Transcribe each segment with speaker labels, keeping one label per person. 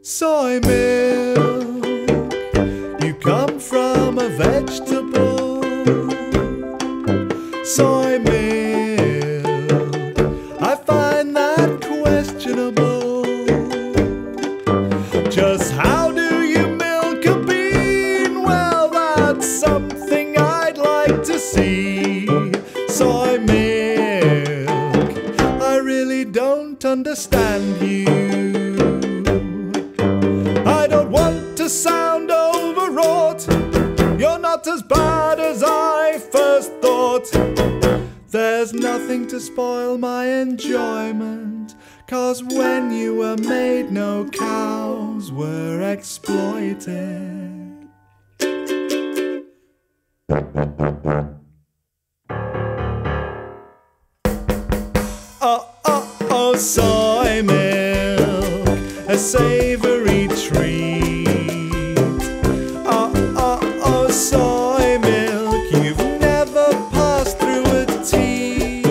Speaker 1: Soy milk, you come from a vegetable. Soy Soy milk, I really don't understand you. I don't want to sound overwrought. You're not as bad as I first thought. There's nothing to spoil my enjoyment. Cause when you were made, no cows were exploited. Soy milk, a savory treat. Oh, oh, oh, soy milk, you've never passed through a teat.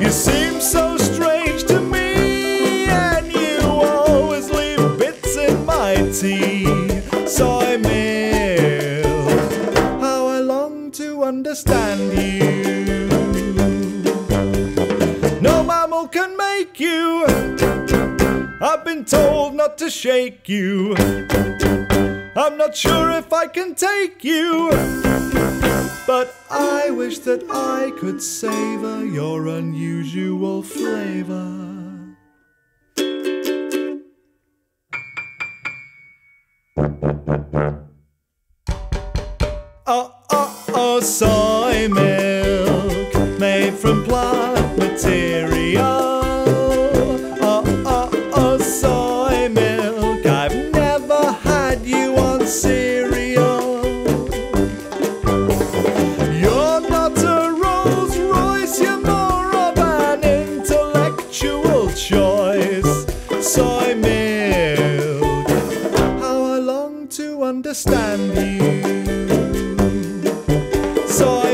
Speaker 1: You seem so strange to me, and you always leave bits in my tea. Soy milk, how I long to understand you. No mammal can make you. I've been told not to shake you. I'm not sure if I can take you. But I wish that I could savor your unusual flavor. Oh, oh, oh, soy milk made from plant material. Oh, oh, oh, soy milk. I've never had you on cereal. You're not a Rolls Royce, you're more of an intellectual choice. Soy milk. How I long to understand you. Soy